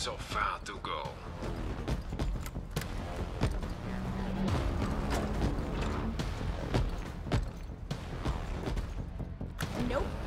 so far to go. Nope.